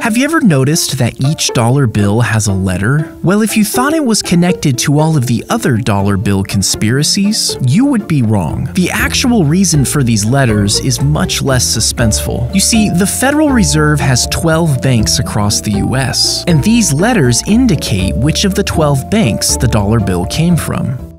Have you ever noticed that each dollar bill has a letter? Well, if you thought it was connected to all of the other dollar bill conspiracies, you would be wrong. The actual reason for these letters is much less suspenseful. You see, the Federal Reserve has 12 banks across the US, and these letters indicate which of the 12 banks the dollar bill came from.